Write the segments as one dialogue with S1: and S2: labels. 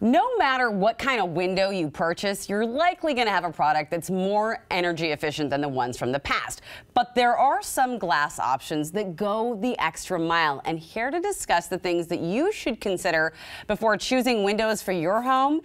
S1: No matter what kind of window you purchase, you're likely going to have a product that's more energy efficient than the ones from the past. But there are some glass options that go the extra mile. And here to discuss the things that you should consider before choosing windows for your home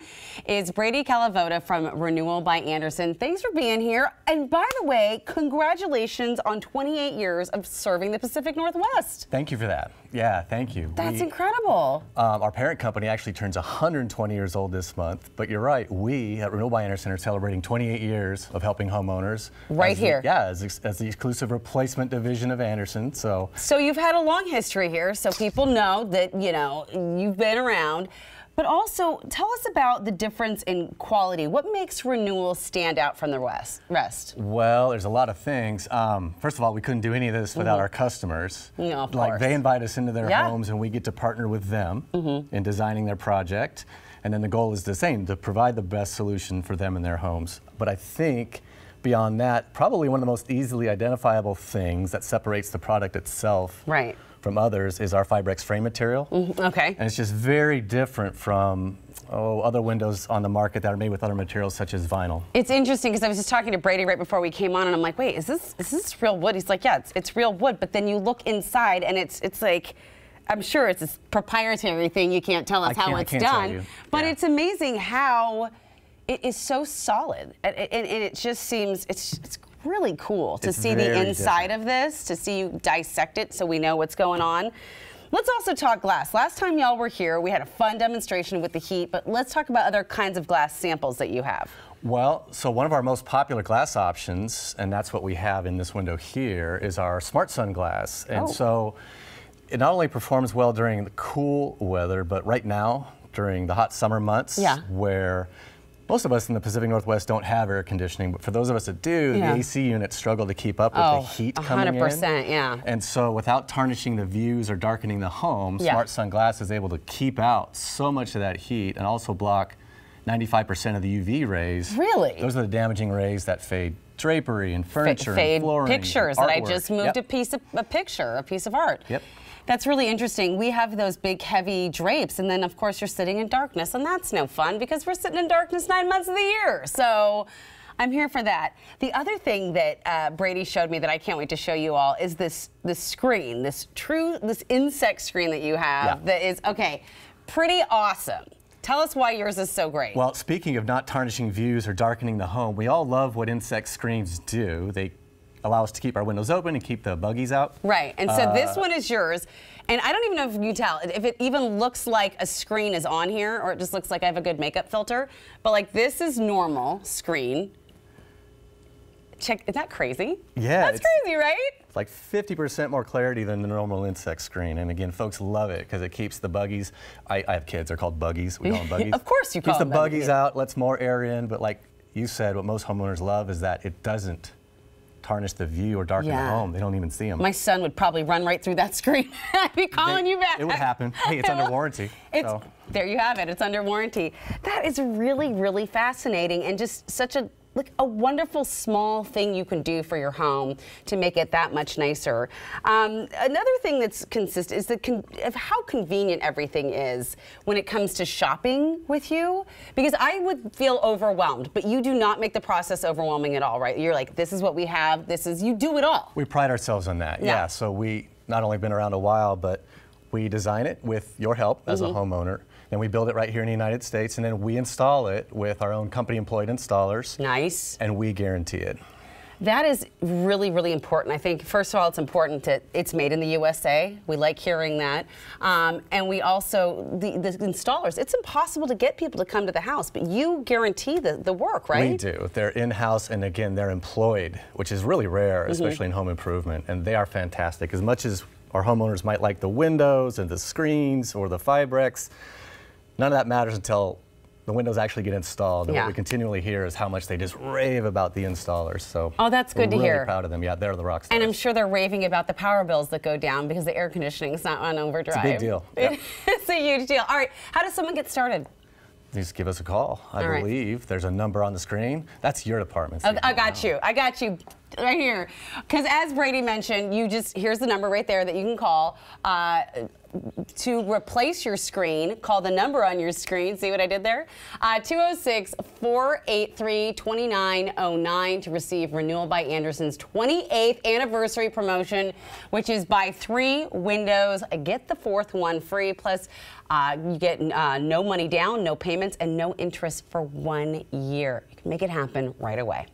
S1: is Brady Kalivoda from Renewal by Andersen. Thanks for being here. And by the way, congratulations on 28 years of serving the Pacific Northwest.
S2: Thank you for that. Yeah, thank you.
S1: That's we, incredible.
S2: Um, our parent company actually turns 120 years old this month, but you're right. We at Renewal by Andersen are celebrating 28 years of helping homeowners.
S1: Right here.
S2: The, yeah, as, as, the exclusive replacement division of Andersen. So.
S1: So you've had a long history here, so people know that you know you've been around. But also, tell us about the difference in quality. What makes renewal stand out from the rest?
S2: Well, there's a lot of things. Um, first of all, we couldn't do any of this without mm -hmm. our customers.
S1: No, of
S2: like
S1: course.
S2: they invite us into their yeah. homes, and we get to partner with them mm -hmm. in designing their project. And then the goal is the same: to provide the best solution for them in their homes. But I think beyond that, probably one of the most easily identifiable things that separates the product itself
S1: right
S2: from others is our Fibrex frame material.
S1: Mm -hmm. Okay.
S2: And it's just very different from oh, other windows on the market that are made with other materials such as vinyl.
S1: It's interesting because I was just talking to Brady right before we came on and I'm like, wait, is this is this real wood? He's like, yeah, it's, it's real wood. But then you look inside and it's it's like I'm sure it's a proprietary thing. You can't tell us
S2: I
S1: how it's done. But yeah. it's amazing how it is so solid. And, and, and it just seems, it's, it's really cool to
S2: it's
S1: see the inside
S2: different.
S1: of this, to see you dissect it so we know what's going on. Let's also talk glass. Last time y'all were here, we had a fun demonstration with the heat, but let's talk about other kinds of glass samples that you have.
S2: Well, so one of our most popular glass options, and that's what we have in this window here, is our SmartSun glass. And oh. so it not only performs well during the cool weather, but right now, during the hot summer months,
S1: yeah.
S2: where most of us in the Pacific Northwest don't have air conditioning, but for those of us that do, yeah. the AC units struggle to keep up with
S1: oh,
S2: the heat coming
S1: 100%,
S2: in.
S1: 100%, yeah.
S2: And so without tarnishing the views or darkening the home, yeah. SmartSun Glass is able to keep out so much of that heat and also block 95% of the UV rays.
S1: Really?
S2: Those are the damaging rays that fade drapery and furniture
S1: fade
S2: and flooring.
S1: pictures
S2: that
S1: I just moved yep. a piece of a picture, a piece of art.
S2: Yep.
S1: That's really interesting. We have those big, heavy drapes, and then, of course, you're sitting in darkness, and that's no fun because we're sitting in darkness nine months of the year. So I'm here for that. The other thing that uh, Brady showed me that I can't wait to show you all is this this screen, this true, this insect screen that you have yeah. that is, okay, pretty awesome. Tell us why yours is so great.
S2: Well, speaking of not tarnishing views or darkening the home, we all love what insect screens do. They allow us to keep our windows open and keep the buggies out.
S1: Right, and so uh, this one is yours. And I don't even know if you tell, if it even looks like a screen is on here or it just looks like I have a good makeup filter. But like this is normal screen. Check, is that crazy?
S2: Yeah.
S1: That's crazy, right?
S2: It's like 50% more clarity than the normal insect screen. And again, folks love it because it keeps the buggies, I, I, have kids, they're called buggies, we call them buggies.
S1: of course you call
S2: keeps
S1: them
S2: the buggies out, lets more air in, but like you said, what most homeowners love is that it doesn't tarnish the view or darken yeah. the home. They don't even see them.
S1: My son would probably run right through that screen. I'd be calling
S2: they,
S1: you back.
S2: It would happen. Hey, it's under warranty.
S1: It's, so. There you have it. It's under warranty. That is really, really fascinating and just such a like a wonderful small thing you can do for your home to make it that much nicer. Um, another thing that's consistent is the con of how convenient everything is when it comes to shopping with you. Because I would feel overwhelmed, but you do not make the process overwhelming at all, right? You're like, this is what we have. This is you do it all.
S2: We pride ourselves on that. Yeah. yeah so we not only been around a while, but we design it with your help as mm -hmm. a mm-hmm. homeowner. Then we build it right here in the United States, and then we install it with our own company employed installers.
S1: Nice.
S2: And we guarantee it.
S1: That is really, really important. I think, first of all, it's important that it's made in the USA. We like hearing that. Um, and we also, the, the, installers, it's impossible to get people to come to the house, but you guarantee the, the work, right?
S2: We do. They're in-house, and again, they're employed, which is really rare, mm-hmm. especially mm -hmm. in home improvement, and they are fantastic. As much as our homeowners might like the windows and the screens or the Fibrex, none of that matters until the windows actually get installed. And
S1: yeah.
S2: what we continually hear is how much they just rave about the installers. So
S1: oh, that's good
S2: to
S1: really
S2: hear. proud of them. Yeah, they're the rock stars.
S1: And I'm sure they're raving about the power bills that go down because the air conditioning is not on overdrive.
S2: It's a big deal. Yep.
S1: it's a huge deal. All right, how does someone get started?
S2: Just give us a call. I
S1: All
S2: believe right. there's a number on the screen. That's your department.
S1: I got you. I got you. Right here. Because as Brady mentioned, you just, here's the number right there that you can call. Uh, to replace your screen, call the number on your screen. See what I did there? Uh, 206 483 2909 to receive Renewal by Andersen's 28th anniversary promotion, which is buy three windows, get the fourth one free. Plus, uh, you get uh, no money down, no payments, and no interest for one year. You can make it happen right away.